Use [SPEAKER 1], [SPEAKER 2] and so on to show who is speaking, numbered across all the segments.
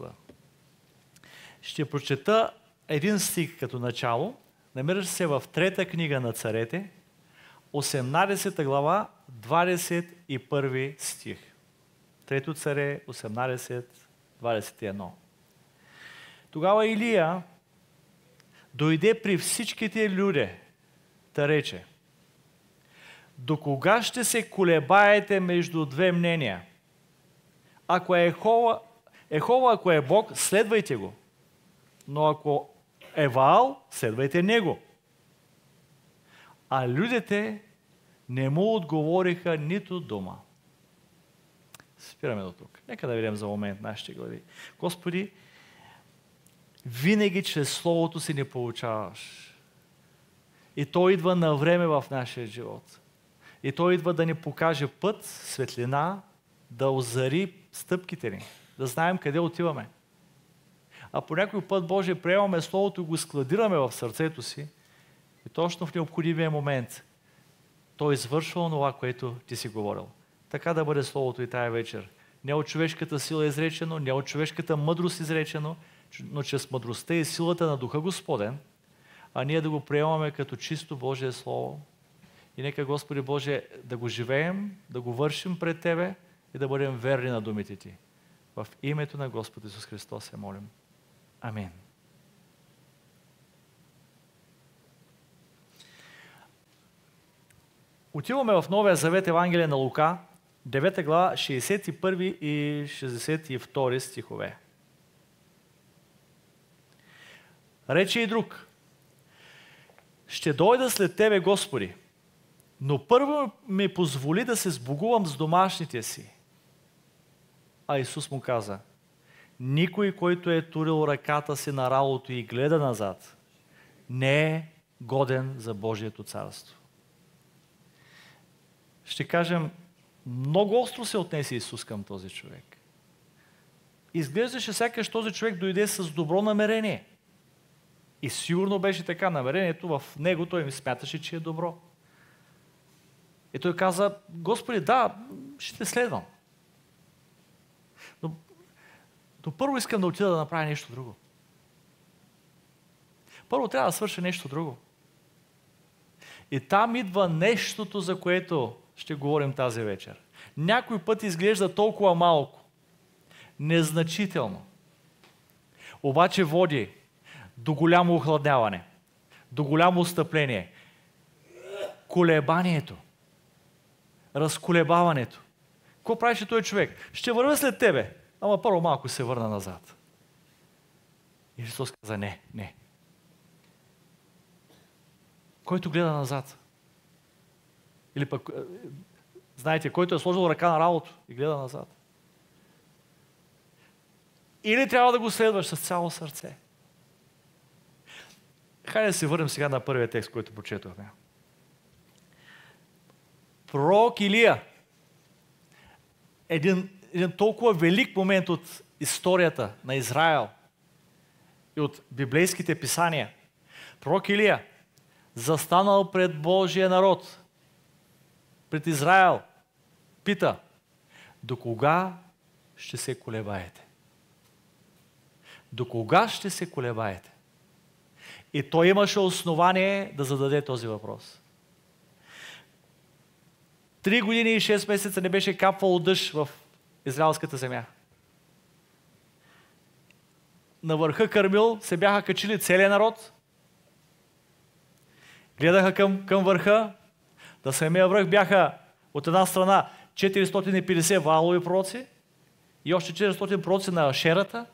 [SPEAKER 1] Господа. Ще прочета един стих като начало. Намираш се в трета книга на царете, 18 глава, 21 стих. Трето царе, 18, 21. Тогава Илия дойде при всичките люди, да рече, до кога ще се колебаете между две мнения? Ако е Ехова, Ехова, ако е Бог, следвайте го. Но ако е Ваал, следвайте него. А людите не му отговориха нито дума. Спираме до тук. Нека да видим за момент нашите глави. Господи, винаги чрез Словото си не получаваш. И то идва на време в нашия живот. И то идва да ни покаже път, светлина, да озари стъпките ни, да знаем къде отиваме. А по някой път Боже приемаме Словото и го складираме в сърцето си и точно в необходимия момент Той извършва това, което ти си говорил. Така да бъде Словото и тая вечер. Не от човешката сила изречено, не от човешката мъдрост изречено, но чрез мъдростта и силата на Духа Господен, а ние да го приемаме като чисто Божие Слово. И нека, Господи Боже, да го живеем, да го вършим пред Тебе и да бъдем верни на думите Ти. В името на Господ Исус Христос се молим. Амин. Отиваме в Новия Завет Евангелие на Лука, 9 глава, 61 и 62 стихове. Рече и друг. Ще дойда след Тебе, Господи, но първо ми позволи да се сбогувам с домашните си. А Исус му каза, никой, който е турил ръката си на работа и гледа назад, не е годен за Божието царство. Ще кажем, много остро се отнесе Исус към този човек. Изглеждаше сякаш този човек дойде с добро намерение. И сигурно беше така. Намерението в него той ми смяташе, че е добро. И той каза, Господи, да, ще те следвам. Но, но първо искам да отида да направя нещо друго. Първо трябва да свърша нещо друго. И там идва нещото, за което ще говорим тази вечер. Някой път изглежда толкова малко, незначително, обаче води до голямо охладняване, до голямо отстъпление. Колебанието, разколебаването. Какво правеше този човек? Ще вървя след тебе, ама първо малко се върна назад. И Христос каза, не, не. Който гледа назад, или пък, е, знаете, който е сложил ръка на работа и гледа назад. Или трябва да го следваш с цяло сърце. Хайде да се върнем сега на първия текст, който прочетохме. Пророк Илия, един, един толкова велик момент от историята на Израел и от библейските писания. Пророк Илия, застанал пред Божия народ, пред Израел, пита, до кога ще се колебаете? До кога ще се колебаете? И той имаше основание да зададе този въпрос. Три години и шест месеца не беше капвал дъжд в израелската земя. На върха Кърмил се бяха качили целият народ. Гледаха към, към върха. На самия връх бяха от една страна 450 валови пророци и още 400 пророци на Шерата,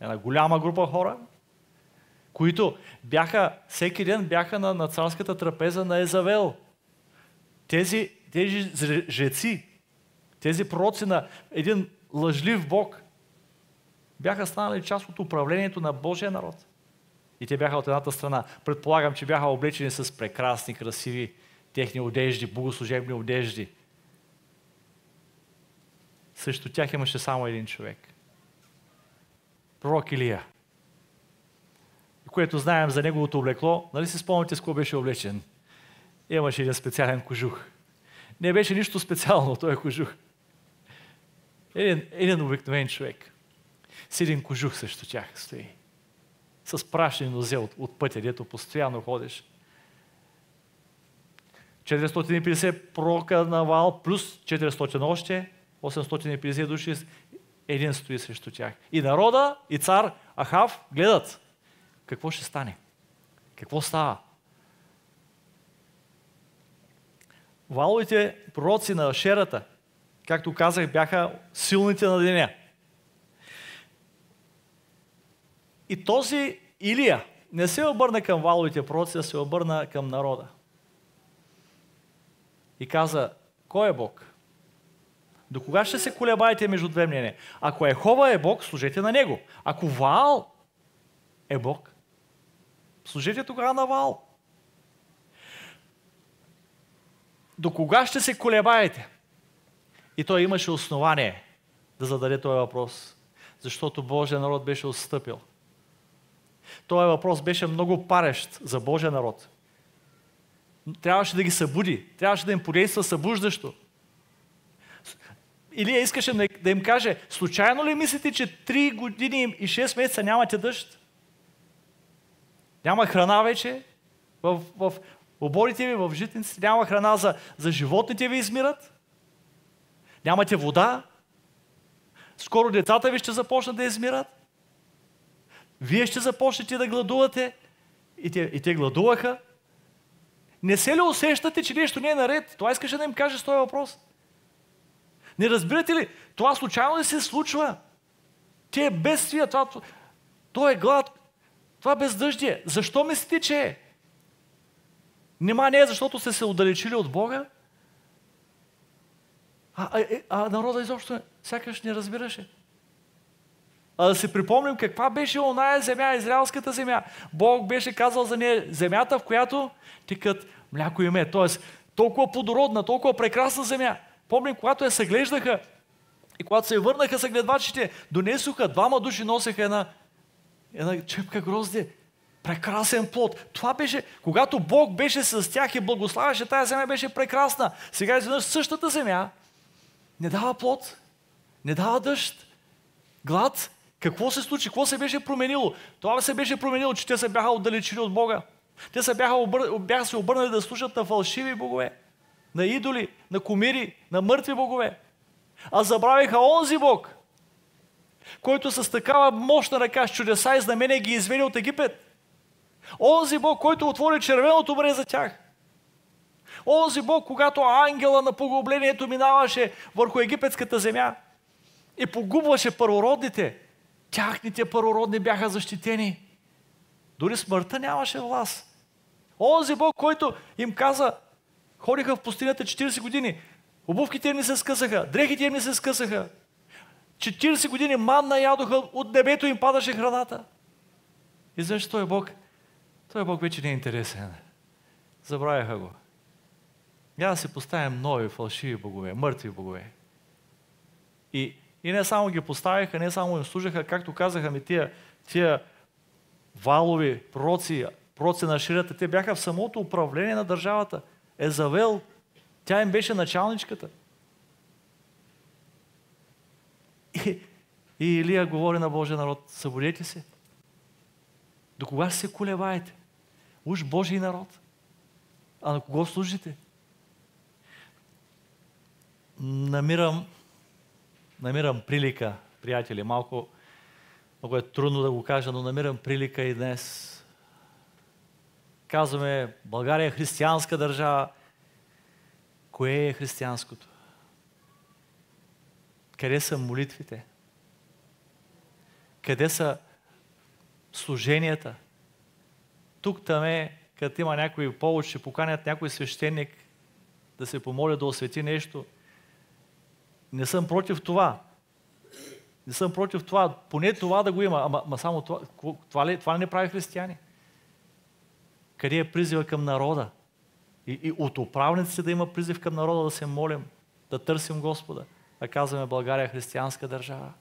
[SPEAKER 1] една голяма група хора – които бяха, всеки ден бяха на, на царската трапеза на Езавел. Тези, тези жреци, тези пророци на един лъжлив Бог, бяха станали част от управлението на Божия народ. И те бяха от едната страна. Предполагам, че бяха облечени с прекрасни, красиви техни одежди, богослужебни одежди. Също тях имаше само един човек. Пророк Илия което знаем за неговото облекло, нали си спомняте с какво беше облечен? Имаше един специален кожух. Не беше нищо специално този кожух. Един, един обикновен човек. с един кожух срещу тях стои. С прашни нозе от, от пътя, дето постоянно ходиш. 450 пророка на Вал, плюс 400 още, 850 души, един стои срещу тях. И народа, и цар Ахав гледат какво ще стане. Какво става? Валовите пророци на Шерата, както казах, бяха силните на деня. И този Илия не се обърна към валовите пророци, а се обърна към народа. И каза, кой е Бог? До кога ще се колебаете между две мнения? Ако Ехова е Бог, служете на Него. Ако Ваал е Бог, служете тогава на Ваал. До кога ще се колебаете? И той имаше основание да зададе този въпрос, защото Божия народ беше отстъпил. Този въпрос беше много парещ за Божия народ. Трябваше да ги събуди, трябваше да им подейства събуждащо. Илия искаше да им каже, случайно ли мислите, че 3 години и 6 месеца нямате дъжд? Няма храна вече в, в оборите ви, в житниците, няма храна за, за животните ви измират? Нямате вода? Скоро децата ви ще започнат да измират? Вие ще започнете да гладувате? И те, и те гладуваха. Не се ли усещате, че нещо не е наред? Това искаше да им каже с този въпрос. Не разбирате ли? Това случайно ли се случва? Те бедствия, това, то е глад, това бездъждие. Защо мислите, че е? Нема не е защото сте се отдалечили от Бога? А, а, е, а народа изобщо сякаш не разбираше. А да си припомним каква беше оная земя, израелската земя. Бог беше казал за нея земята, в която тикат мляко и мед. Тоест, толкова плодородна, толкова прекрасна земя. Помним, когато я съглеждаха и когато се върнаха съгледвачите, донесоха, двама души носеха една, една чепка грозде. Прекрасен плод. Това беше, когато Бог беше с тях и благославяше, тази земя беше прекрасна. Сега изведнъж същата земя не дава плод, не дава дъжд, глад. Какво се случи? Какво се беше променило? Това се беше променило, че те се бяха отдалечили от Бога. Те се бяха, обър... бяха се обърнали да слушат на фалшиви богове на идоли, на комири, на мъртви богове. А забравиха онзи Бог, който с такава мощна ръка с чудеса и знамения ги извели от Египет. Онзи Бог, който отвори червеното море за тях. Онзи Бог, когато ангела на погублението минаваше върху египетската земя и погубваше първородните, тяхните първородни бяха защитени. Дори смъртта нямаше власт. Онзи Бог, който им каза, Ходиха в пустинята 40 години. Обувките им не се скъсаха, дрехите им не се скъсаха. 40 години манна ядоха, от небето им падаше храната. И защо той Бог? Той Бог вече не е интересен. Забравяха го. Няма да се поставим нови фалшиви богове, мъртви богове. И, и не само ги поставяха, не само им служаха, както казаха ми тия, тия валови пророци, пророци на ширата, те бяха в самото управление на държавата. Езавел, тя им беше началничката. И, и Илия говори на Божия народ, събудете се. До кога се колебаете? Уж Божий народ. А на кого служите? Намирам, намирам прилика, приятели, малко, много е трудно да го кажа, но намирам прилика и днес казваме България е християнска държава. Кое е християнското? Къде са молитвите? Къде са служенията? Тук там е, като има някой повод, ще поканят някой свещеник да се помоля да освети нещо. Не съм против това. Не съм против това. Поне това да го има. Ама, ама само това, това, ли, това ли не прави християни? къде е призива към народа. И, и от управниците да има призив към народа да се молим, да търсим Господа, да казваме България е християнска държава.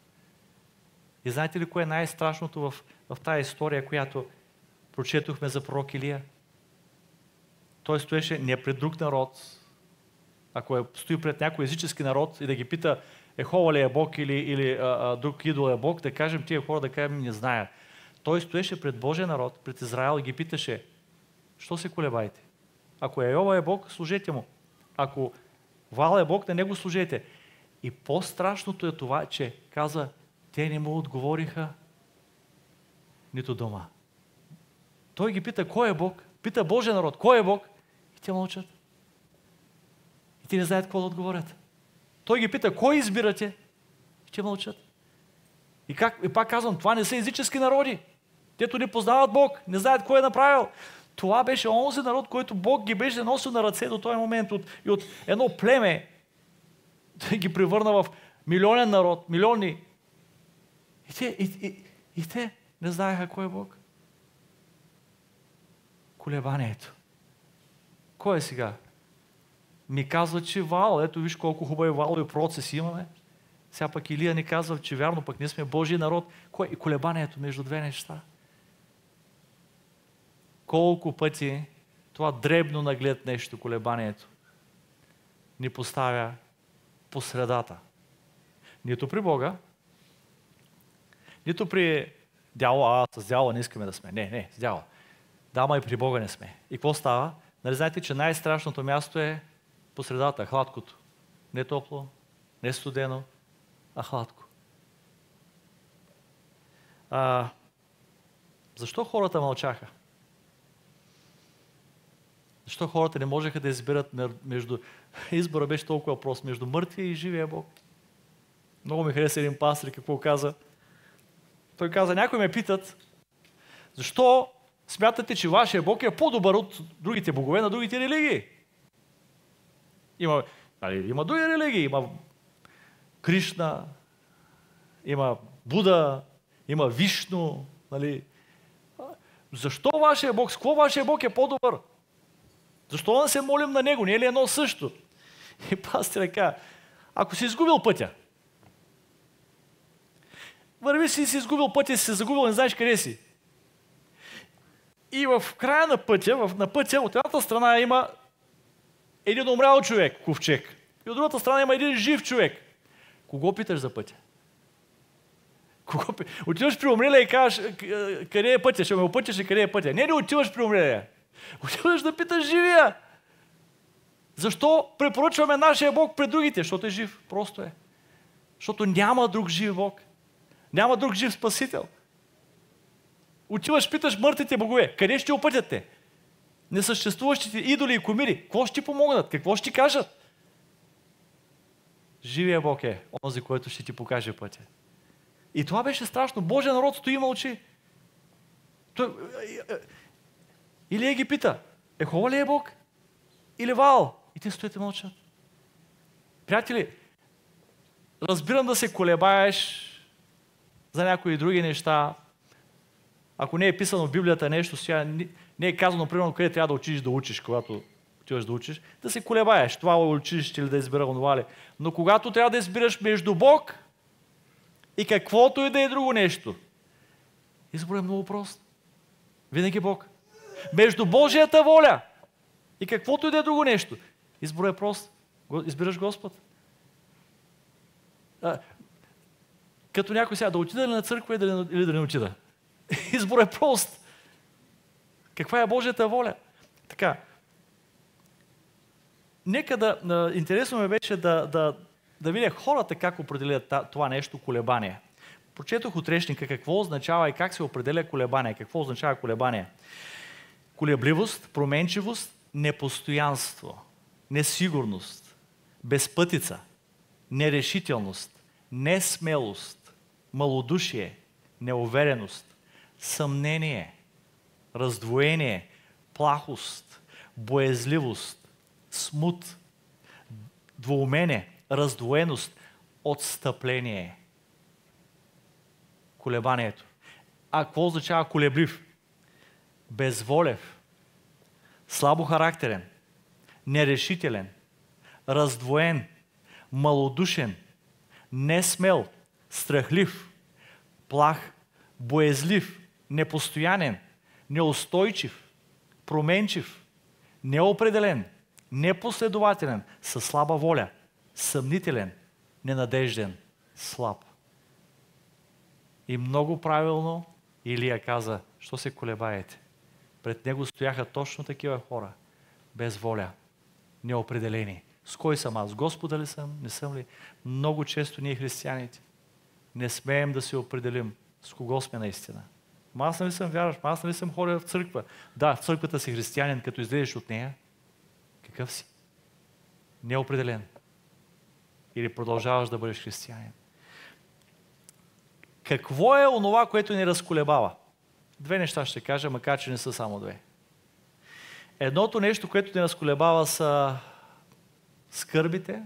[SPEAKER 1] И знаете ли кое е най-страшното в, в тази история, която прочетохме за пророк Илия? Той стоеше не пред друг народ, ако е, стои пред някой езически народ и да ги пита, Ехова ли е Бог или, или а, а, друг идол е Бог, да кажем тия хора да кажем не знаят. Той стоеше пред Божия народ, пред Израел и ги питаше, що се колебаете? Ако Йова е Бог, служете му. Ако Вал е Бог, на него служете. И по-страшното е това, че каза, те не му отговориха нито дома. Той ги пита, кой е Бог? Пита Божия народ, кой е Бог? И те мълчат. Те не знаят какво да отговорят. Той ги пита, кой избирате? И те мълчат. И, как, и пак казвам, това не са езически народи. Тето не познават Бог, не знаят кой е направил. Това беше онзи народ, който Бог ги беше носил на ръце до този момент. От, и от едно племе да ги превърна в милионен народ, милиони. И те, и, и, и те не знаеха кой е Бог. Колебанието. Кой е сега? Ми казва, че Вал. Ето виж колко хубави валови процеси имаме. Сега пък Илия ни казва, че вярно, пък ние сме Божий народ. Кой е колебанието между две неща? Колко пъти това дребно наглед нещо, колебанието, ни поставя по средата. Нито при Бога, нито при дявола, а с дявола не искаме да сме. Не, не, с дявола. Дама и при Бога не сме. И какво става? Нали знаете, че най-страшното място е по средата, хладкото. Не топло, не студено, а хладко. А, защо хората мълчаха? Защо хората не можеха да изберат между... Избора беше толкова въпрос между мъртвия и живия Бог. Много ми хареса един пастор, какво каза. Той каза, някои ме питат, защо смятате, че вашия Бог е по-добър от другите богове на другите религии? Има, нали, има други религии, има Кришна, има Буда, има Вишно. Нали. Защо вашия Бог, с какво вашия Бог е по-добър? Защо да се молим на Него? Не е ли едно също? И пастир каза, ако си изгубил пътя, върви си и си изгубил пътя, си се загубил, не знаеш къде си. И в края на пътя, в, на пътя, от едната страна има един умрял човек, ковчег. И от другата страна има един жив човек. Кого питаш за пътя? Кого... Отиваш при умрелия и казваш, къде е пътя? Ще ме опътиш и къде е пътя? Не, не отиваш при умрелия. Отиваш да питаш живия. Защо препоръчваме нашия Бог пред другите? Защото е жив. Просто е. Защото няма друг жив Бог. Няма друг жив Спасител. Отиваш, питаш мъртвите богове. Къде ще опътят те? Несъществуващите идоли и комири. Какво ще ти помогнат? Какво ще ти кажат? Живия Бог е онзи, който ще ти покаже пътя. И това беше страшно. Божия народ стои и мълчи. Той... Или ги пита, Ехова ли е Бог? Или Вал? И те стоите мълчат. Приятели, разбирам да се колебаеш за някои други неща. Ако не е писано в Библията нещо, сега не е казано, примерно, къде трябва да учиш да учиш, когато отиваш да учиш, да се колебаеш. Това е училище или да избира онова ли. Но когато трябва да избираш между Бог и каквото и да е друго нещо, изборът е много прост. Винаги Бог. Между Божията воля и каквото и да е друго нещо. Изборът е прост. Избираш Господ. А, като някой сега да отида ли на църква или да не отида. Изборът е прост. Каква е Божията воля? Така. Нека да... Интересно ме беше да, да, да видя хората как определят това нещо колебание. Прочетох отрешника какво означава и как се определя колебание. Какво означава колебание? Колебливост, променчивост, непостоянство, несигурност, безпътица, нерешителност, несмелост, малодушие, неувереност, съмнение, раздвоение, плахост, боязливост, смут, двоумене, раздвоеност, отстъпление. Колебанието. А какво означава колеблив? Безволев, слабохарактерен, нерешителен, раздвоен, малодушен, несмел, страхлив, плах, боязлив, непостоянен, неустойчив, променчив, неопределен, непоследователен, със слаба воля, съмнителен, ненадежден, слаб. И много правилно Илия каза, що се колебаете? Пред него стояха точно такива хора, без воля, неопределени. С кой съм аз? Господа ли съм? Не съм ли? Много често ние християните не смеем да се определим с кого сме наистина. Ма аз нали съм вярваш? Аз нали съм ходил в църква? Да, в църквата си християнин, като излезеш от нея. Какъв си? Неопределен. Или продължаваш да бъдеш християнин. Какво е онова, което ни разколебава? Две неща ще кажа, макар че не са само две. Едното нещо, което ни разколебава са скърбите,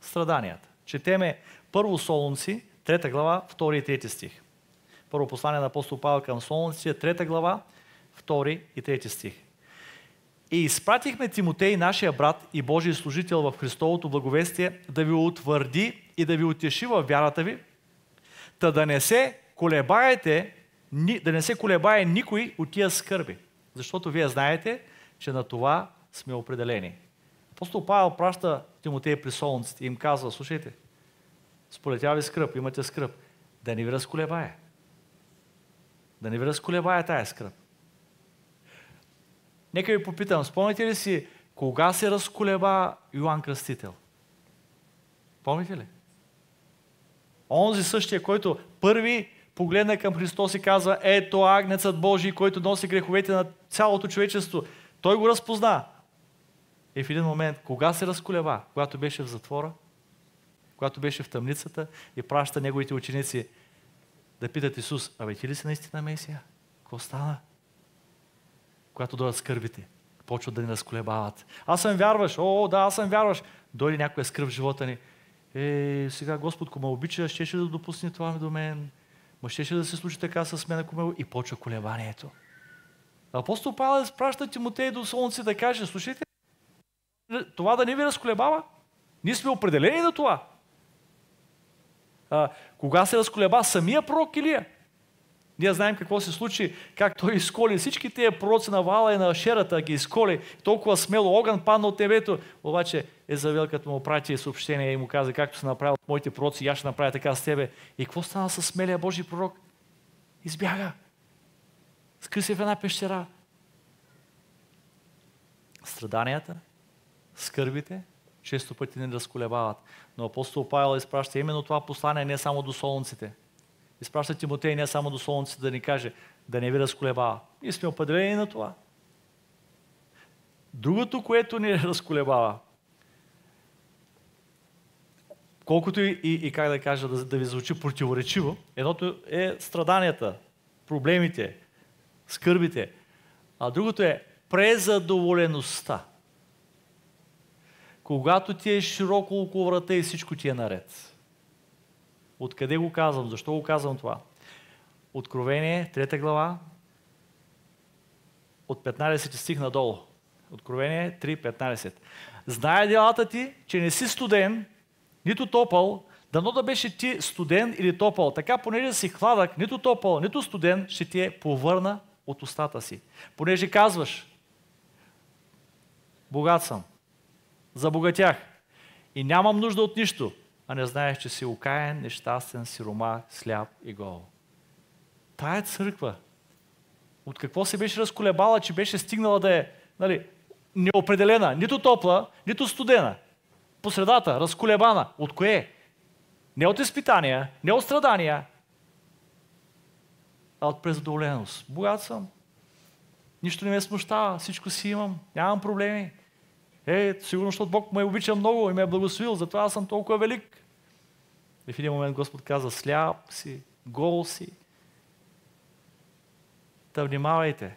[SPEAKER 1] страданията. Четеме първо Солунци, трета глава, втори и трети стих. Първо послание на апостол Павел към Солунци, трета глава, втори и трети стих. И изпратихме Тимотей, нашия брат и Божий служител в Христовото благовестие, да ви утвърди и да ви утеши във вярата ви, та да не се колебаете, да не се колебае никой от тия скърби. Защото вие знаете, че на това сме определени. Апостол Павел праща Тимотей при солнците и им казва, слушайте, сполетя ви скръп, имате скръп, да не ви разколебае. Да не ви разколебае тая скръп. Нека ви попитам, спомните ли си, кога се разколеба Йоанн Кръстител? Помните ли? Онзи същия, който първи погледна към Христос и казва, ето агнецът Божий, който носи греховете на цялото човечество. Той го разпозна. И в един момент, кога се разколева? Когато беше в затвора, когато беше в тъмницата и праща неговите ученици да питат Исус, абе ти ли си наистина Месия? Какво стана? Когато дойдат скърбите, почват да ни разколебават. Аз съм вярваш, о, да, аз съм вярваш. Дойде някоя скръв в живота ни. Е, сега Господ, ако ме обича, щеше да допусне това до мен. Ма щеше да се случи така с мен, ако ме... И почва колебанието. Апостол Павел изпраща Тимотей до Солнце да каже, слушайте, това да не ви разколебава. Ние сме определени на това. А, кога се разколеба самия пророк Илия? Ние знаем какво се случи, как той изколи всички тия пророци на Вала и на Шерата, ги изколи. Толкова смело огън падна от небето. Обаче Езавел, като му прати съобщение и му каза, както се направил от моите пророци, аз ще направя така с тебе. И какво стана с смелия Божий пророк? Избяга. Скри се в една пещера. Страданията, скърбите, често пъти не разколебават. Но апостол Павел изпраща именно това послание не само до солнците. Изпраща Тимотей не само до солнците да ни каже да не ви разколебава. Ние сме определени на това. Другото, което ни разколебава, колкото и, и, и как да кажа, да, да ви звучи противоречиво, едното е страданията, проблемите, скърбите, а другото е презадоволеността когато ти е широко около врата и всичко ти е наред. Откъде го казвам? Защо го казвам това? Откровение, трета глава, от 15 стих надолу. Откровение 3.15. Знае делата ти, че не си студен, нито топъл, дано да беше ти студен или топъл. Така, понеже си хладък, нито топъл, нито студен, ще ти е повърна от устата си. Понеже казваш, богат съм, забогатях и нямам нужда от нищо, а не знаеш, че си окаян, нещастен, сирома, сляп и гол. Тая църква, от какво се беше разколебала, че беше стигнала да е нали, неопределена, нито топла, нито студена. По средата, разколебана. От кое? Не от изпитания, не от страдания, а от презадоволеност. Богат съм. Нищо не ме смущава, всичко си имам, нямам проблеми. Е, сигурно, защото Бог ме обича много и ме е благословил, затова аз съм толкова велик. И в един момент Господ каза, сляп си, гол си. Та внимавайте,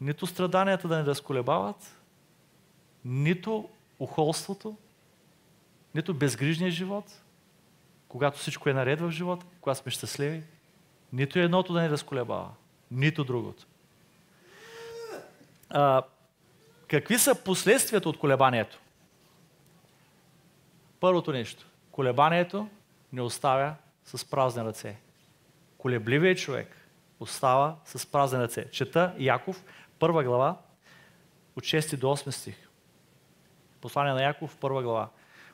[SPEAKER 1] нито страданията да не разколебават, нито ухолството, нито безгрижния живот, когато всичко е наред в живота, когато сме щастливи, нито едното да не разколебава, нито другото. А, Какви са последствията от колебанието? Първото нещо. Колебанието не оставя с празни ръце. Колебливият човек остава с празни ръце. Чета Яков, първа глава, от 6 до 8 стих. Послание на Яков, първа глава,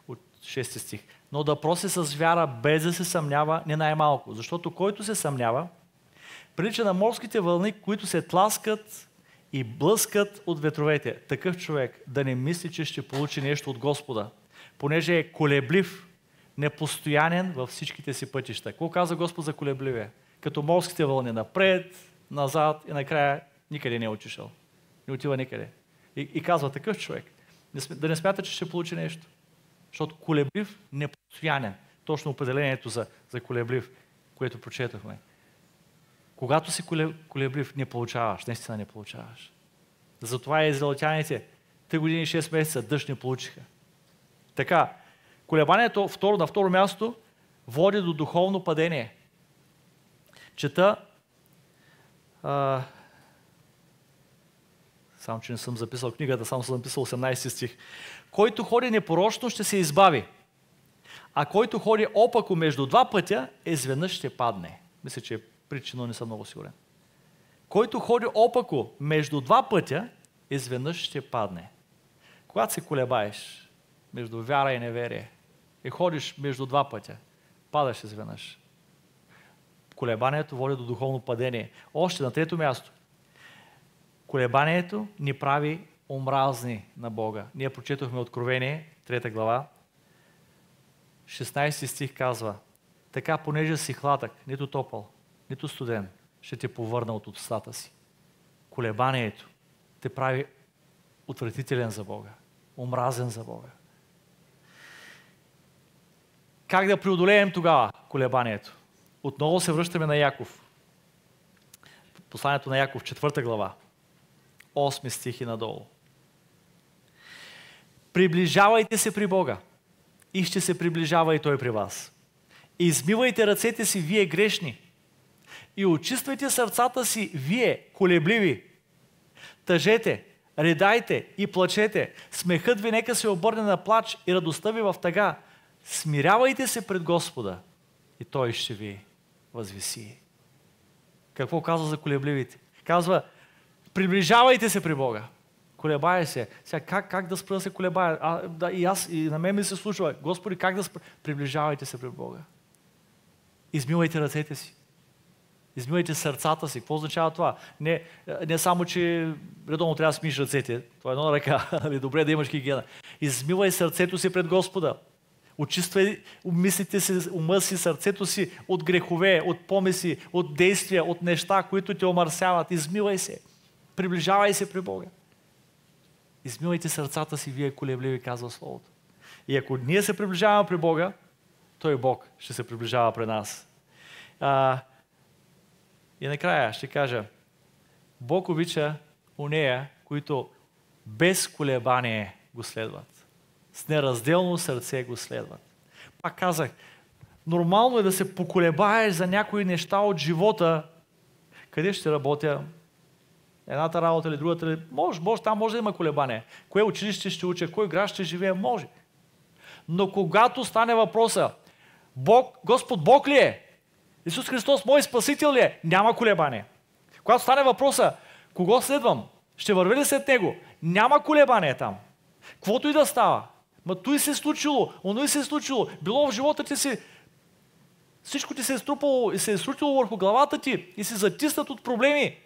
[SPEAKER 1] от 6 стих. Но да проси с вяра, без да се съмнява, не най-малко. Защото който се съмнява, прилича на морските вълни, които се тласкат и блъскат от ветровете. Такъв човек да не мисли, че ще получи нещо от Господа, понеже е колеблив, непостоянен във всичките си пътища. Какво каза Господ за колебливия? Като морските вълни напред, назад и накрая никъде не е отишъл. Не отива никъде. И, и казва такъв човек, да не смята, че ще получи нещо. Защото колеблив, непостоянен. Точно определението за, за колеблив, което прочетохме. Когато си колеблив, не получаваш, наистина не получаваш. Затова и израелтяните 3 години и 6 месеца дъжд не получиха. Така, колебанието второ, на второ място води до духовно падение. Чета а, само, че не съм записал книгата, само съм записал 18 стих. Който ходи непорочно, ще се избави. А който ходи опако между два пътя, изведнъж ще падне. Мисля, че причина, не съм много сигурен. Който ходи опако между два пътя, изведнъж ще падне. Когато се колебаеш между вяра и неверие и ходиш между два пътя, падаш изведнъж. Колебанието води до духовно падение. Още на трето място. Колебанието ни прави омразни на Бога. Ние прочетохме Откровение, трета глава. 16 стих казва, така, понеже си хладък, нито топъл, нито студен, ще те повърна от устата си. Колебанието те прави отвратителен за Бога, омразен за Бога. Как да преодолеем тогава колебанието? Отново се връщаме на Яков. Посланието на Яков, четвърта глава. 8 стихи надолу. Приближавайте се при Бога и ще се приближава и Той при вас. Измивайте ръцете си, вие грешни, и очиствайте сърцата си, вие колебливи. Тъжете, редайте и плачете. Смехът ви нека се обърне на плач и радостта ви в тъга. Смирявайте се пред Господа и Той ще ви възвиси. Какво казва за колебливите? Казва, Приближавайте се при Бога. Колебая се. Сега как, как да спра да се колебая? А, да, и аз, и на мен ми се случва. Господи, как да спра? Приближавайте се при Бога. Измивайте ръцете си. Измивайте сърцата си. Какво означава това? Не, не само, че редовно трябва да смиш ръцете. Това е едно ръка. Нали, добре да имаш хигиена. Измивай сърцето си пред Господа. Очиствай мислите си, ума си, сърцето си от грехове, от помисли, от действия, от неща, които те омърсяват. Измивай се. Приближавай се при Бога. Измивайте сърцата си, вие колебливи, казва Словото. И ако ние се приближаваме при Бога, Той Бог ще се приближава при нас. А, и накрая ще кажа, Бог обича нея, които без колебание го следват. С неразделно сърце го следват. Пак казах, нормално е да се поколебаеш за някои неща от живота, къде ще работя, едната работа или другата. Може, може, там може да има колебание. Кое училище ще уча, кой град ще живее, може. Но когато стане въпроса, Бог, Господ Бог ли е? Исус Христос мой спасител ли е? Няма колебание. Когато стане въпроса, кого следвам? Ще върви ли след него? Няма колебание там. Квото и да става. Ма той се е случило, оно и се е случило. Било в живота ти си, всичко ти се е струпало и се е случило върху главата ти и си затиснат от проблеми.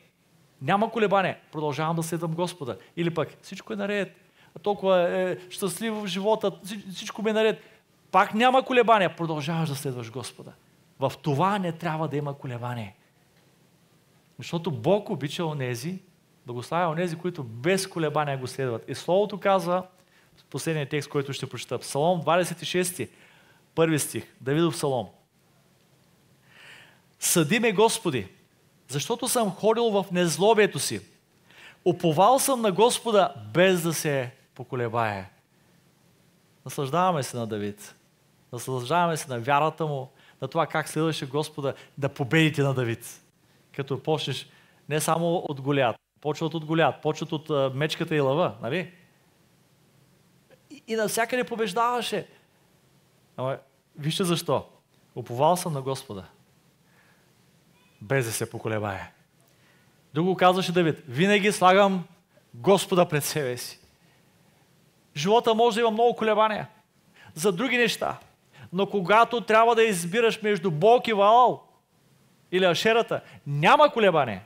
[SPEAKER 1] Няма колебание. Продължавам да следвам Господа. Или пък всичко е наред. Толкова е щастлив в живота, всичко ми е наред. Пак няма колебание. Продължаваш да следваш Господа. В това не трябва да има колебание. Защото Бог обича онези, благославя онези, които без колебание го следват. И Словото казва, последния текст, който ще прочета, Псалом 26, първи стих, Давидов Псалом. Съди ме, Господи, защото съм ходил в незлобието си. Оповал съм на Господа, без да се поколебае. Наслаждаваме се на Давид. Наслаждаваме се на вярата му, на това как следваше Господа да победите на Давид. Като почнеш не само от голят, почват от голят, почват от а, мечката и лъва, нали? И, и навсякъде побеждаваше. Ама, вижте защо. Оповал съм на Господа без да се поколебае. Друго казваше Давид, винаги слагам Господа пред себе си. Живота може да има много колебания. за други неща. Но когато трябва да избираш между Бог и Ваал или Ашерата, няма колебание.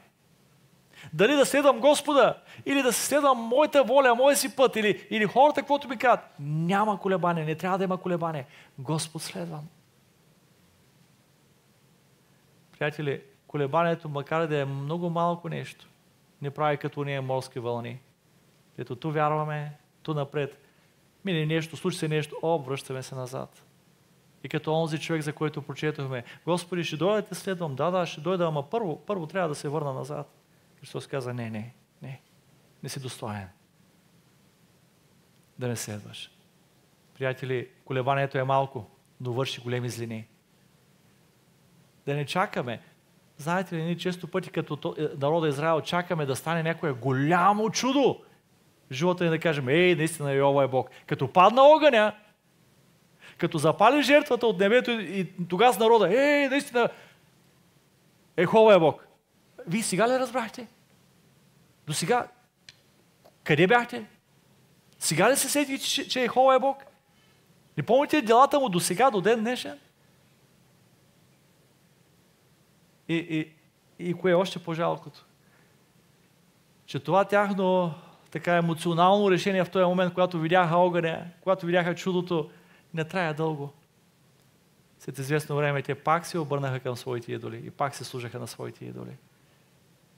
[SPEAKER 1] Дали да следвам Господа или да следвам моята воля, моя си път или, или хората, каквото ми казват. Няма колебание, не трябва да има колебание. Господ следвам. Приятели, колебанието, макар да е много малко нещо, не прави като ние морски вълни. Ето ту вярваме, ту напред. Мине нещо, случи се нещо, о, връщаме се назад. И като онзи човек, за който прочетохме, Господи, ще дойдете следвам. Да, да, ще дойда, ама първо, първо трябва да се върна назад. Христос каза, не, не, не, не си достоен. Да не следваш. Приятели, колебанието е малко, но върши големи злини. Да не чакаме. Знаете ли, ние често пъти като е, народа Израел чакаме да стане някое голямо чудо живота ни да кажем, ей, наистина Йова е Бог. Като падна огъня, като запали жертвата от небето и тогава с народа, ей, наистина Ехова е Бог. Вие сега ли разбрахте? До сега, къде бяхте? Сега ли се сетите, че, че Ехова е Бог? Не помните делата му до сега, до ден днешен? И, и, и кое е още по-жалкото? Че това тяхно така емоционално решение в този момент, когато видяха огъня, когато видяха чудото, не трая дълго. След известно време те пак се обърнаха към своите идоли и пак се служаха на своите идоли.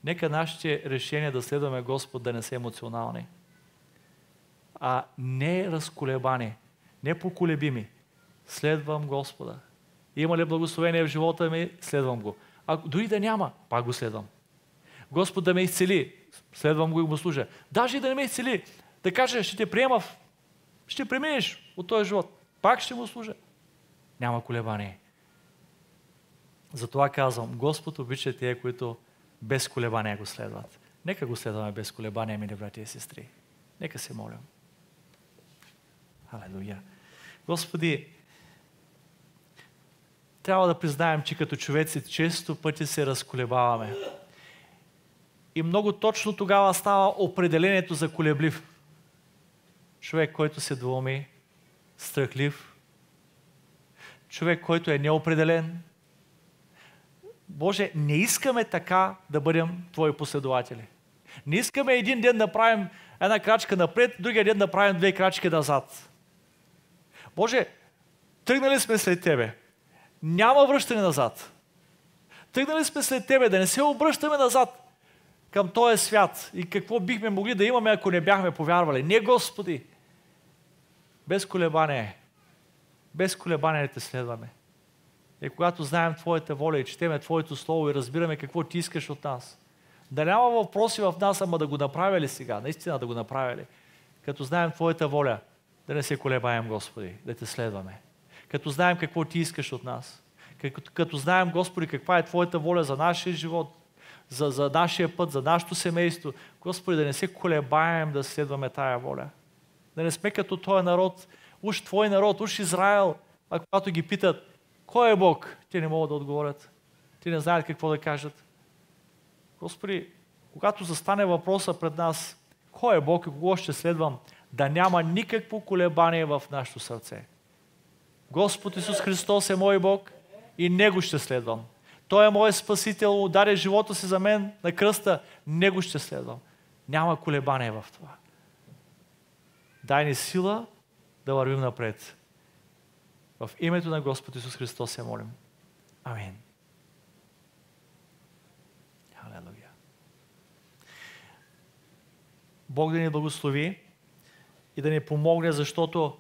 [SPEAKER 1] Нека нашите решения да следваме Господ да не са емоционални, а не разколебани, не поколебими. Следвам Господа. Има ли благословение в живота ми? Следвам го. А дори да няма, пак го следвам. Господ да ме изцели, следвам го и го служа. Даже и да не ме изцели, да каже, ще те приема, ще преминеш от този живот. Пак ще му служа. Няма колебание. Затова казвам, Господ обича тия, които без колебание го следват. Нека го следваме без колебание, мили брати и сестри. Нека се молим. Алелуя. Господи, трябва да признаем, че като човеци често пъти се разколебаваме. И много точно тогава става определението за колеблив. Човек, който се двуми, страхлив, човек, който е неопределен. Боже, не искаме така да бъдем Твои последователи. Не искаме един ден да правим една крачка напред, другия ден да правим две крачки назад. Боже, тръгнали сме след Тебе. Няма връщане назад. Тръгнали сме след Тебе, да не се обръщаме назад към този свят и какво бихме могли да имаме, ако не бяхме повярвали. Не, Господи, без колебание. Без колебание те следваме. И когато знаем Твоята воля и четеме Твоето Слово и разбираме какво Ти искаш от нас, да няма въпроси в нас, ама да го направя ли сега, наистина да го направя ли. Като знаем Твоята воля, да не се колебаем, Господи, да Те следваме. Като знаем какво Ти искаш от нас. Като, като знаем, Господи, каква е Твоята воля за нашия живот, за, за нашия път, за нашето семейство. Господи, да не се колебаем да следваме тая воля. Да не сме като този народ, уж твой народ, уж Израел, а когато ги питат, кой е Бог, те не могат да отговорят. Те не знаят какво да кажат. Господи, когато застане въпроса пред нас, кой е Бог и кого ще следвам, да няма никакво колебание в нашето сърце. Господ Исус Христос е мой Бог и Него ще следвам. Той е мой спасител, даде живота си за мен на кръста, Него ще следвам. Няма колебание в това. Дай ни сила да вървим напред. В името на Господ Исус Христос се молим. Амин. Халелуя. Бог да ни благослови и да ни помогне, защото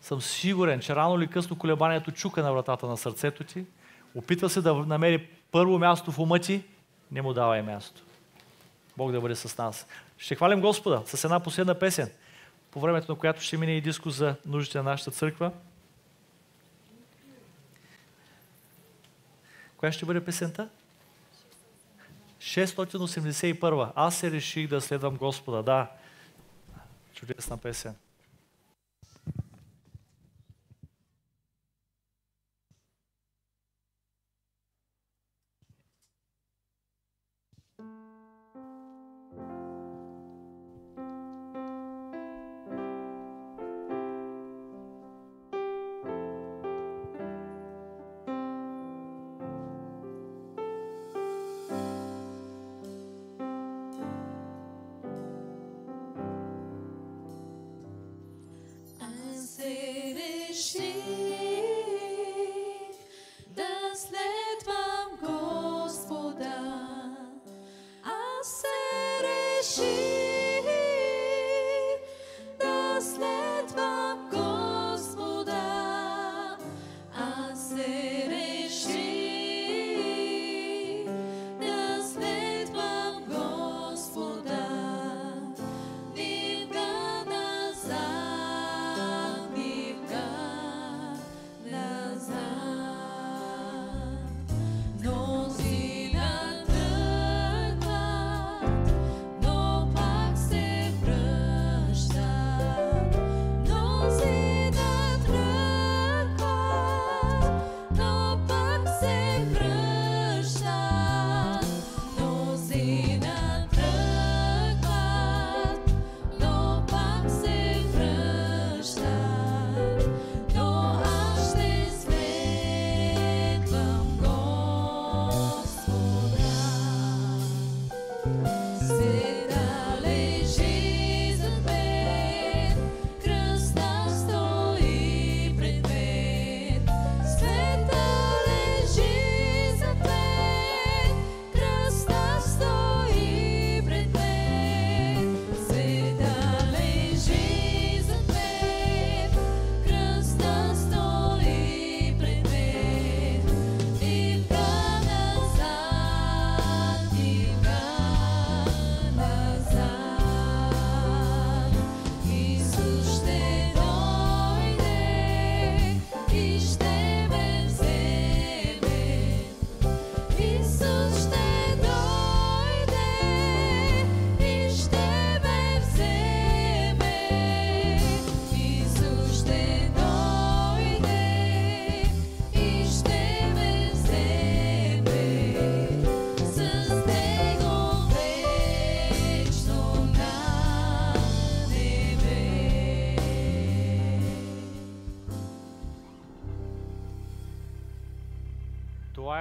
[SPEAKER 1] съм сигурен, че рано или късно колебанието чука на вратата на сърцето ти, опитва се да намери първо място в ума ти, не му давай място. Бог да бъде с нас. Ще хвалим Господа с една последна песен по времето на която ще мине и диско за нуждите на нашата църква. Коя ще бъде песента? 681. Аз се реших да следвам Господа. Да. Чудесна песен.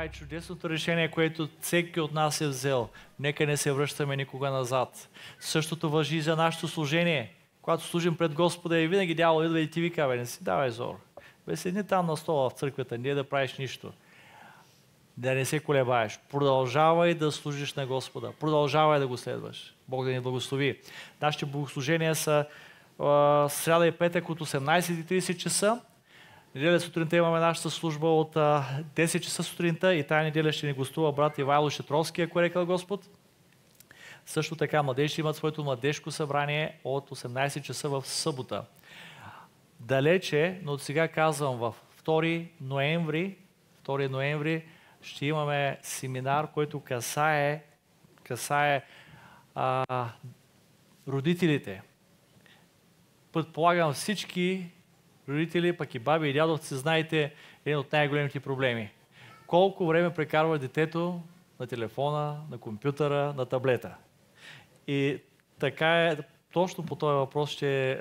[SPEAKER 1] Е чудесното решение, което всеки от нас е взел. Нека не се връщаме никога назад. Същото въжи и за нашето служение. Когато служим пред Господа и винаги дявол идва и ти вика, бе, не си давай зор. Бе, седни там на стола в църквата, не е да правиш нищо. Да не се колебаеш. Продължавай да служиш на Господа. Продължавай да го следваш. Бог да ни благослови. Нашите богослужения са сряда и петък от 18.30 часа Неделя сутринта имаме нашата служба от 10 часа сутринта и тая неделя ще ни гостува брат Ивайло Шетровски, ако е рекал Господ. Също така младежи имат своето младежко събрание от 18 часа в събота. Далече, но от сега казвам, в 2 ноември, 2 ноември ще имаме семинар, който касае, касае а, родителите. Предполагам всички родители, пък и баби и дядовци, знаете, един от най-големите проблеми. Колко време прекарва детето на телефона, на компютъра, на таблета. И така е, точно по този въпрос ще е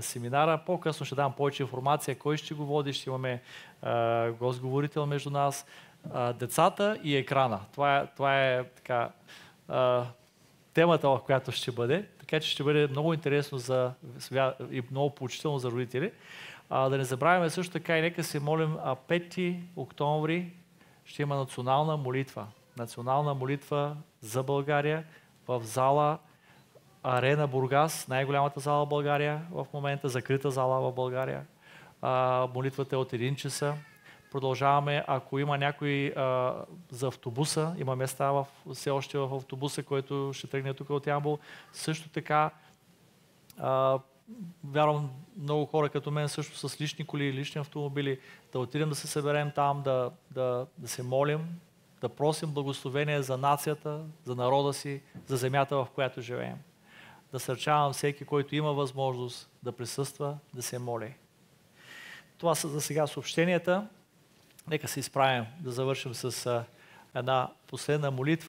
[SPEAKER 1] семинара. По-късно ще дам повече информация, кой ще го води, ще имаме а, гостговорител между нас. А, децата и екрана. Това е, това е така, а, темата, в която ще бъде. Така че ще бъде много интересно за, и много поучително за родители. А, да не забравяме също така и нека се молим, а 5 октомври ще има национална молитва. Национална молитва за България в зала Арена Бургас, най-голямата зала в България в момента, закрита зала в България. А, молитвата е от 1 часа. Продължаваме, ако има някой а, за автобуса, има места в, все още в автобуса, който ще тръгне тук от Ямбол. Също така а, вярвам много хора като мен също с лични коли, лични автомобили, да отидем да се съберем там, да, да, да се молим, да просим благословение за нацията, за народа си, за земята, в която живеем. Да сърчавам всеки, който има възможност да присъства, да се моли. Това са за сега съобщенията. Нека се изправим да завършим с една последна молитва.